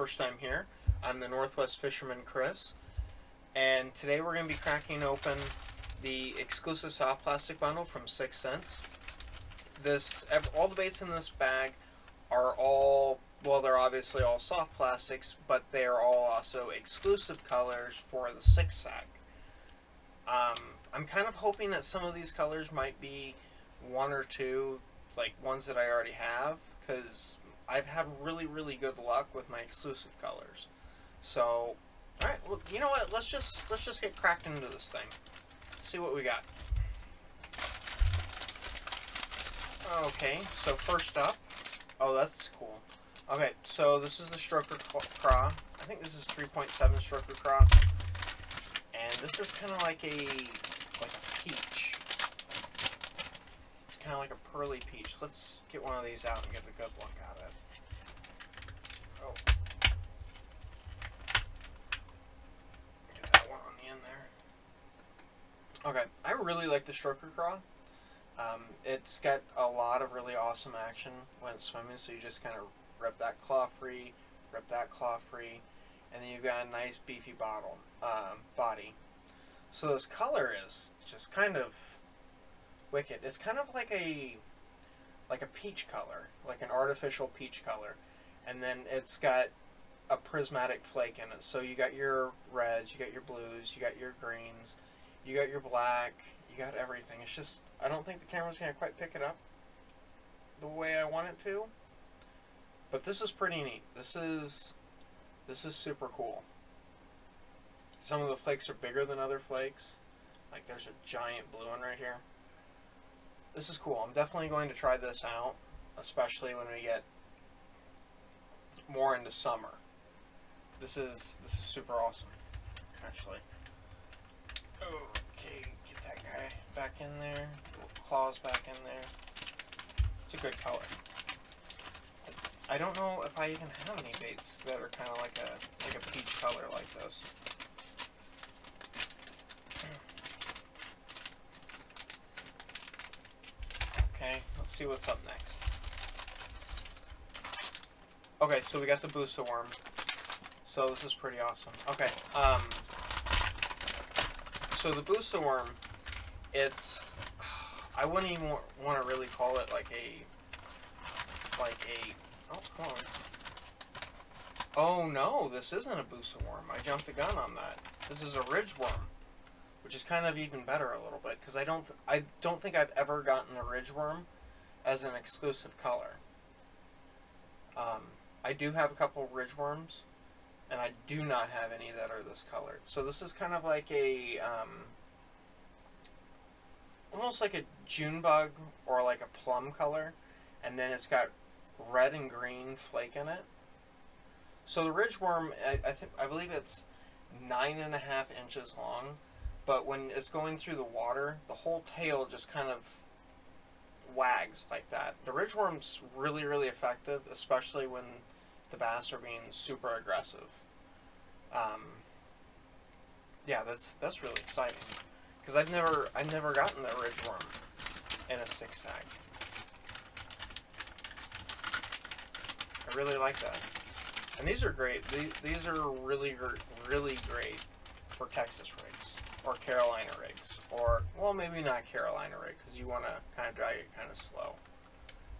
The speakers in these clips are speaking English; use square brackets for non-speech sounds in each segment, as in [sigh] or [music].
first time here, I'm the Northwest Fisherman Chris, and today we're going to be cracking open the exclusive soft plastic bundle from 6th Sense. This all the baits in this bag are all well, they're obviously all soft plastics, but they are all also exclusive colors for the six sack. Um, I'm kind of hoping that some of these colors might be one or two, like ones that I already have, because I've had really, really good luck with my exclusive colors. So, all right, well, you know what? Let's just let's just get cracked into this thing. Let's see what we got. Okay, so first up, oh, that's cool. Okay, so this is the Stroker Craw. I think this is 3.7 Stroker Craw. And this is kind of like a like a peach. It's kind of like a pearly peach. Let's get one of these out and get a good look at it. Oh. Get that one on the end there. Okay, I really like the Stroker Craw. Um, it's got a lot of really awesome action when swimming, so you just kind of rip that claw free, rip that claw free, and then you've got a nice beefy bottle, um, body. So this color is just kind of wicked. It's kind of like a like a peach color, like an artificial peach color, and then it's got a prismatic flake in it. So you got your reds, you got your blues, you got your greens, you got your black, you got everything. It's just I don't think the camera's gonna quite pick it up the way I want it to. But this is pretty neat. This is this is super cool. Some of the flakes are bigger than other flakes. Like there's a giant blue one right here. This is cool. I'm definitely going to try this out, especially when we get more into summer. This is this is super awesome, actually. Okay, get that guy back in there. Claws back in there. It's a good color. I don't know if I even have any baits that are kind of like a like a peach color like this. Okay, let's see what's up next. Okay, so we got the Busa worm. So this is pretty awesome. Okay, um, so the Busa worm, it's, I wouldn't even want to really call it like a, like a Oh, come on. Oh no, this isn't a Busa worm. I jumped the gun on that. This is a ridge worm, which is kind of even better a little bit because I don't I don't think I've ever gotten the ridge worm as an exclusive color. Um, I do have a couple ridge worms, and I do not have any that are this color. So this is kind of like a um, almost like a June bug or like a plum color, and then it's got red and green flake in it. So the ridgeworm, I, I think I believe it's nine and a half inches long, but when it's going through the water, the whole tail just kind of wags like that. The ridgeworm's really, really effective, especially when the bass are being super aggressive. Um, yeah, that's that's really exciting because I've never I've never gotten the ridgeworm in a six sack. I really like that. And these are great. These, these are really, really great for Texas rigs or Carolina rigs. Or, well, maybe not Carolina rig because you want to kind of drag it kind of slow.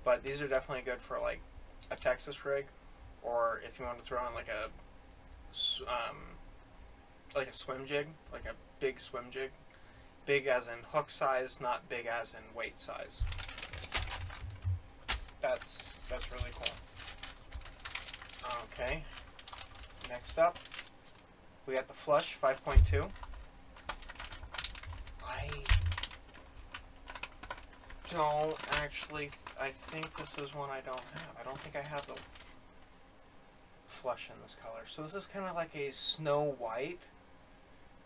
But these are definitely good for like a Texas rig or if you want to throw on like a um, like a swim jig, like a big swim jig. Big as in hook size, not big as in weight size. That's that's really cool. Okay. Next up, we got the Flush 5.2. I don't actually, I think this is one I don't have. I don't think I have the Flush in this color. So this is kind of like a snow white.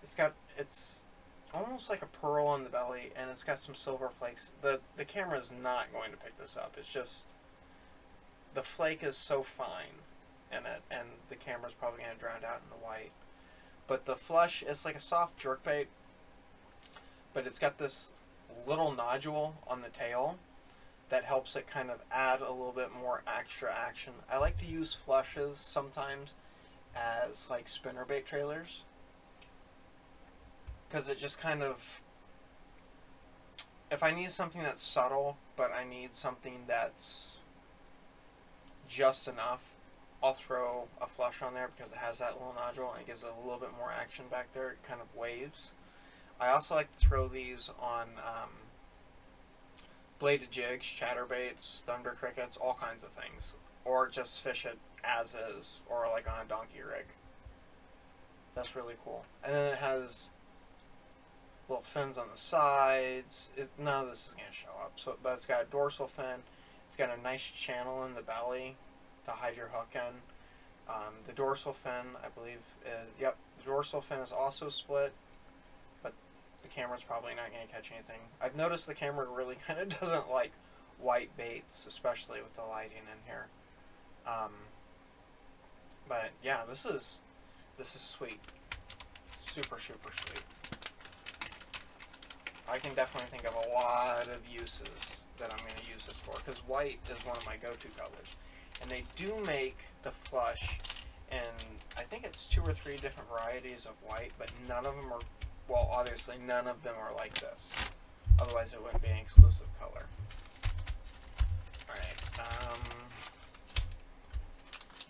It's got, it's almost like a pearl on the belly, and it's got some silver flakes. The, the camera is not going to pick this up. It's just, the flake is so fine in it, and the camera's probably going to drown out in the white. But the flush is like a soft jerkbait, but it's got this little nodule on the tail that helps it kind of add a little bit more extra action. I like to use flushes sometimes as like spinnerbait trailers. Because it just kind of if I need something that's subtle but I need something that's just enough I'll throw a flush on there because it has that little nodule and it gives it a little bit more action back there. It kind of waves. I also like to throw these on um, bladed jigs, chatterbaits, thunder crickets, all kinds of things. Or just fish it as is, or like on a donkey rig. That's really cool. And then it has little fins on the sides. It, none of this is going to show up. So, But it's got a dorsal fin. It's got a nice channel in the belly to hide your hook in. Um, the dorsal fin, I believe, is, yep, the dorsal fin is also split the camera's probably not going to catch anything. I've noticed the camera really [laughs] kind of doesn't like white baits, especially with the lighting in here. Um, but yeah, this is this is sweet, super super sweet. I can definitely think of a lot of uses that I'm going to use this for because white is one of my go-to colors, and they do make the flush in I think it's two or three different varieties of white, but none of them are well, obviously none of them are like this. Otherwise it wouldn't be an exclusive color. Alright, um,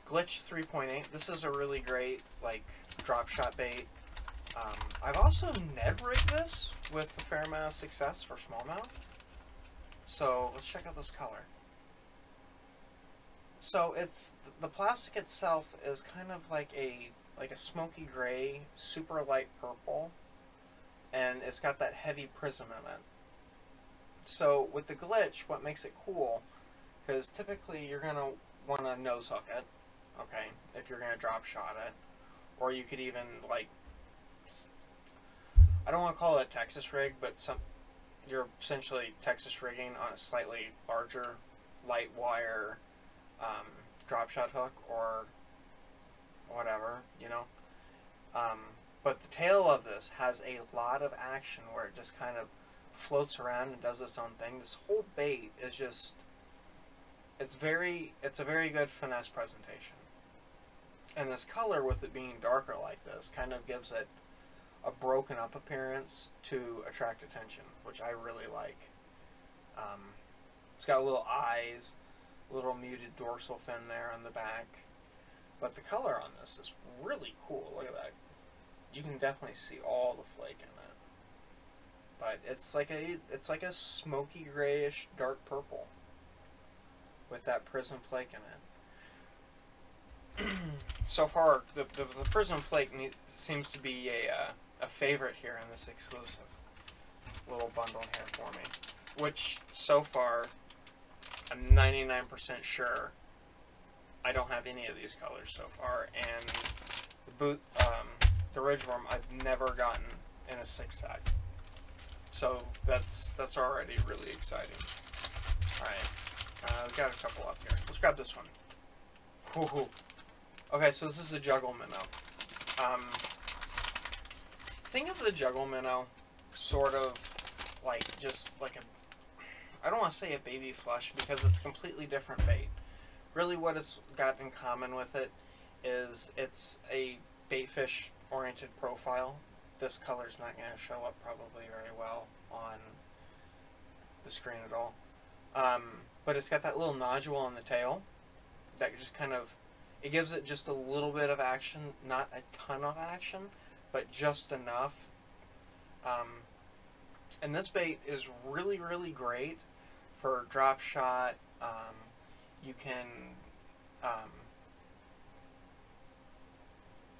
Glitch 3.8. This is a really great, like, drop shot bait. Um, I've also Ned rigged this with a fair amount of success for smallmouth. So let's check out this color. So it's the plastic itself is kind of like a like a smoky gray, super light purple and it's got that heavy prism in it. So with the glitch, what makes it cool, because typically you're going to want to nose hook it, okay, if you're going to drop shot it, or you could even like, I don't want to call it a Texas rig, but some you're essentially Texas rigging on a slightly larger light wire um, drop shot hook or whatever, you know. Um, but the tail of this has a lot of action where it just kind of floats around and does its own thing. This whole bait is just it's very it's a very good finesse presentation. And this color with it being darker like this kind of gives it a broken up appearance to attract attention, which I really like. Um, it's got little eyes, little muted dorsal fin there on the back. But the color on this is really cool. Look at that you can definitely see all the flake in it. But it's like a it's like a smoky grayish dark purple with that prism flake in it. [clears throat] so far, the, the, the prism flake seems to be a, uh, a favorite here in this exclusive little bundle here for me. Which, so far, I'm 99% sure I don't have any of these colors so far. And the boot, um, the ridgeworm I've never gotten in a six sack. So that's that's already really exciting. Alright, uh, we've got a couple up here. Let's grab this one. Woohoo. Okay, so this is a juggle minnow. Um, think of the juggle minnow sort of like just like a I don't want to say a baby flush because it's a completely different bait. Really what it's got in common with it is it's a bait fish oriented profile. This color is not going to show up probably very well on the screen at all. Um, but it's got that little nodule on the tail that just kind of, it gives it just a little bit of action, not a ton of action, but just enough. Um, and this bait is really, really great for drop shot. Um, you can um,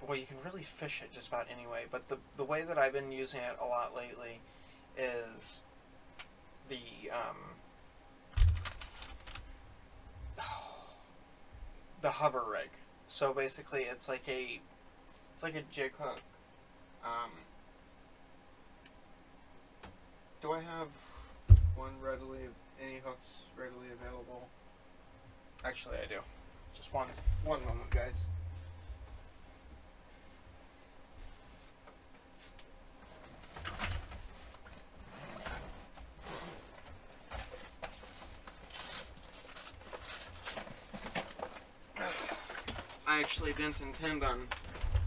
well, you can really fish it just about anyway, but the, the way that I've been using it a lot lately is the, um, [sighs] the hover rig. So basically it's like a, it's like a jig hook. Um, do I have one readily, any hooks readily available? Actually I do. Just one, one moment guys. I actually didn't intend on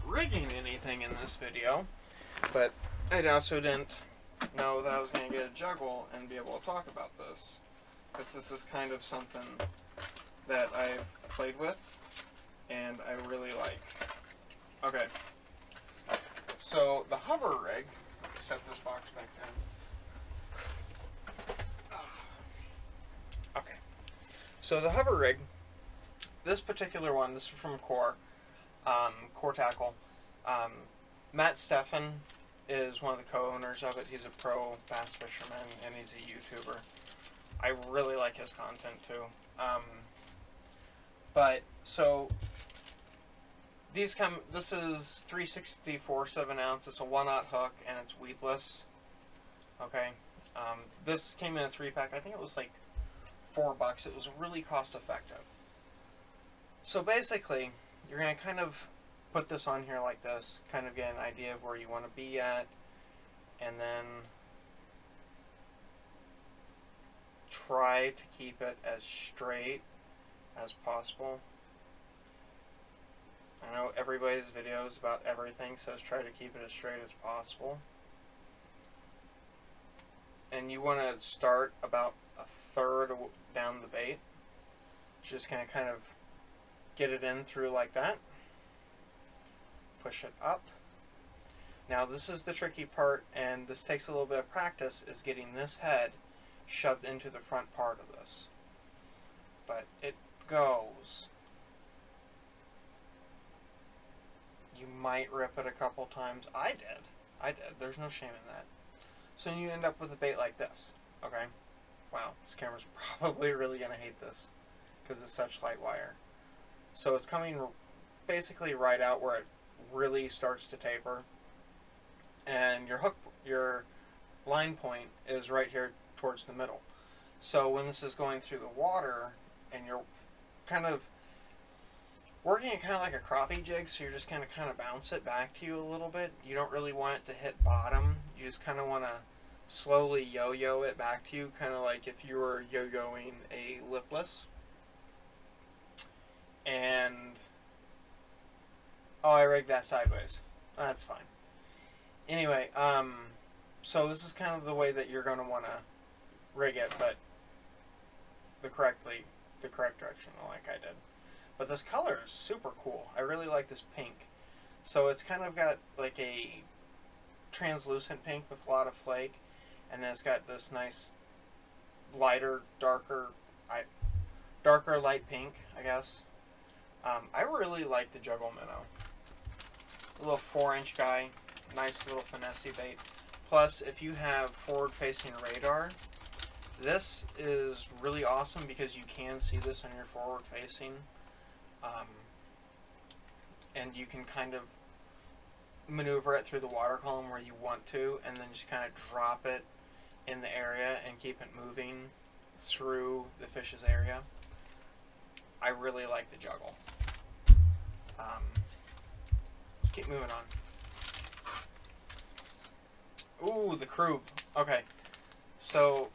rigging anything in this video, but I also didn't know that I was going to get a juggle and be able to talk about this. Because this is kind of something that I've played with and I really like. Okay. So the hover rig, set this box back down. Ah. Okay. So the hover rig, this particular one, this is from Core, um, Core Tackle. Um, Matt Stefan is one of the co-owners of it. He's a pro bass fisherman and he's a YouTuber. I really like his content too. Um, but so these come. This is 364 seven ounce. It's a one aught hook and it's weedless. Okay. Um, this came in a three pack. I think it was like four bucks. It was really cost effective. So basically, you're gonna kind of put this on here like this, kind of get an idea of where you want to be at, and then try to keep it as straight as possible. I know everybody's videos about everything says try to keep it as straight as possible. And you want to start about a third down the bait. Just going to kind of get it in through like that. Push it up. Now this is the tricky part, and this takes a little bit of practice, is getting this head shoved into the front part of this. But it goes. You might rip it a couple times. I did. I did. There's no shame in that. So you end up with a bait like this. Okay? Wow, this camera's [laughs] probably really going to hate this because it's such light wire. So it's coming basically right out where it really starts to taper. And your hook, your line point is right here towards the middle. So when this is going through the water and you're kind of working it kind of like a crappie jig, so you're just kind of kind of bounce it back to you a little bit. You don't really want it to hit bottom. You just kind of want to slowly yo-yo it back to you, kind of like if you were yo-yoing a lipless. And oh, I rigged that sideways. That's fine. Anyway, um, so this is kind of the way that you're going to want to rig it, but the correctly, the correct direction, like I did. But this color is super cool. I really like this pink. So it's kind of got like a translucent pink with a lot of flake, and then it's got this nice lighter, darker, I, darker light pink, I guess. Um, I really like the Juggle Minnow. A little four-inch guy, nice little finesse bait. Plus, if you have forward-facing radar, this is really awesome because you can see this on your forward-facing. Um, and you can kind of maneuver it through the water column where you want to, and then just kind of drop it in the area and keep it moving through the fish's area. I really like the juggle. Um, let's keep moving on. Ooh, the Krug. Okay, so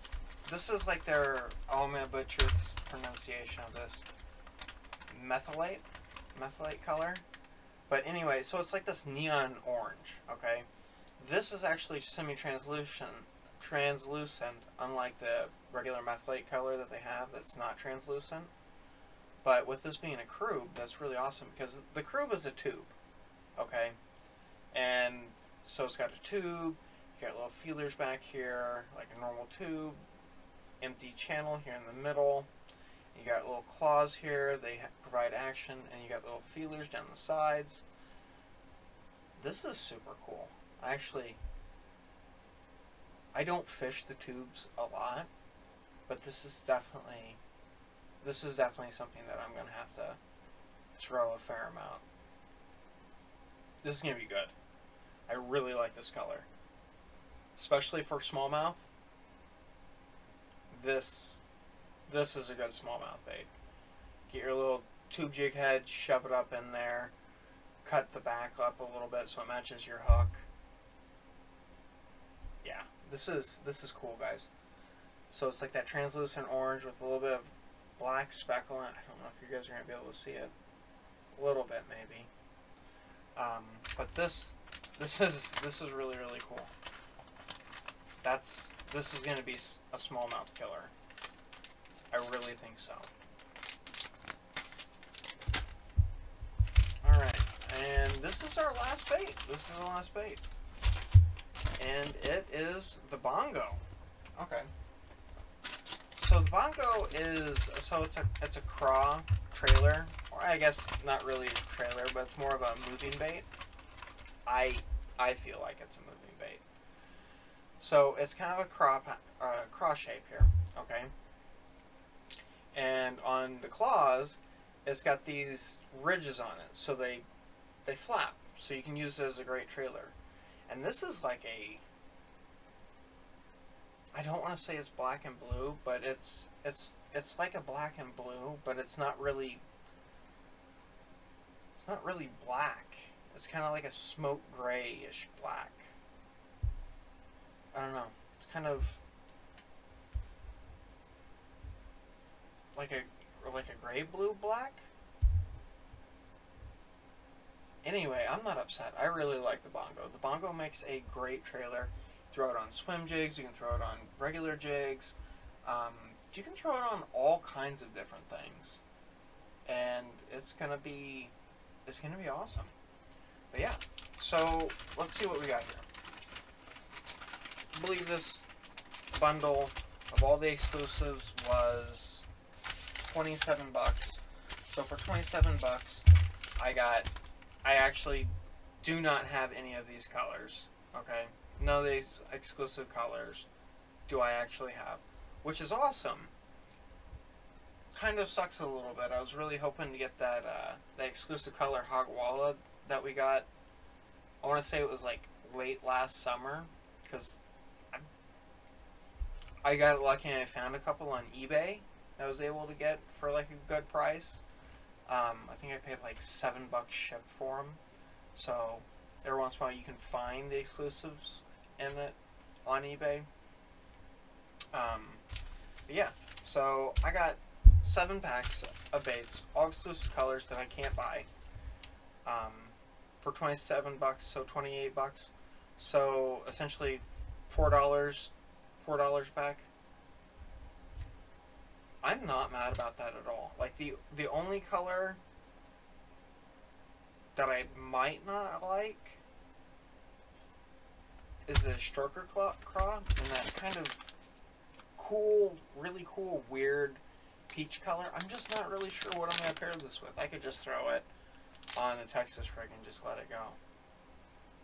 this is like their, oh, I'm going pronunciation of this methylate, methylate color. But anyway, so it's like this neon orange, okay? This is actually semi-translucent, translucent, unlike the regular methylate color that they have that's not translucent. But with this being a Krug, that's really awesome because the Krug is a tube, okay? And so it's got a tube, you got little feelers back here, like a normal tube, empty channel here in the middle, you got little claws here, they provide action, and you got little feelers down the sides. This is super cool. I actually, I don't fish the tubes a lot, but this is definitely, this is definitely something that I'm going to have to throw a fair amount. This is going to be good. I really like this color. Especially for smallmouth. This this is a good smallmouth bait. Get your little tube jig head, shove it up in there, cut the back up a little bit so it matches your hook. Yeah, this is this is cool, guys. So it's like that translucent orange with a little bit of black speckle. I don't know if you guys are gonna be able to see it. a little bit maybe. Um, but this this is this is really really cool. That's this is going to be a smallmouth killer. I really think so. Alright, and this is our last bait. This is the last bait. And it is the bongo. Okay. So the bongo is so it's a it's a craw trailer, or I guess not really a trailer, but it's more of a moving bait. I I feel like it's a moving bait. So it's kind of a craw uh, craw shape here. Okay. And on the claws, it's got these ridges on it, so they they flap, so you can use it as a great trailer. And this is like a I don't want to say it's black and blue, but it's it's it's like a black and blue, but it's not really it's not really black. It's kind of like a smoke grayish black. I don't know. It's kind of like a like a gray blue black. Anyway, I'm not upset. I really like the bongo. The bongo makes a great trailer. Throw it on swim jigs. You can throw it on regular jigs. Um, you can throw it on all kinds of different things, and it's gonna be it's gonna be awesome. But yeah, so let's see what we got here. I believe this bundle of all the exclusives was 27 bucks. So for 27 bucks, I got, I actually do not have any of these colors, okay? None of these exclusive colors do I actually have, which is awesome. Kind of sucks a little bit. I was really hoping to get that, uh, that exclusive color Hogwalla that we got. I want to say it was like late last summer, because I got lucky and I found a couple on eBay I was able to get for like a good price. Um, I think I paid like seven bucks shipped for them. So every once in a while you can find the exclusives in it on eBay. Um, yeah, so I got seven packs of baits, all exclusive colors that I can't buy. Um, for 27 bucks, so 28 bucks. So essentially $4, $4 back. I'm not mad about that at all. Like the the only color that I might not like is the Stroker Craw, and that kind of cool, really cool, weird peach color. I'm just not really sure what I'm going to pair this with. I could just throw it on a Texas rig and just let it go.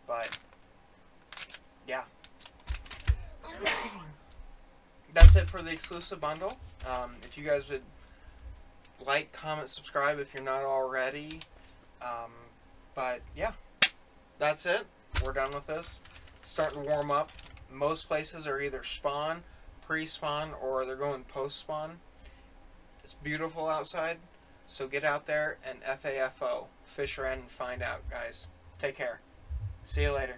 But, yeah. [coughs] That's it for the exclusive bundle. Um, if you guys would like, comment, subscribe if you're not already. Um, but yeah, that's it. We're done with this. Starting to warm up. Most places are either spawn, pre-spawn, or they're going post-spawn. It's beautiful outside, so get out there and FAFO. Fish around and find out, guys. Take care. See you later.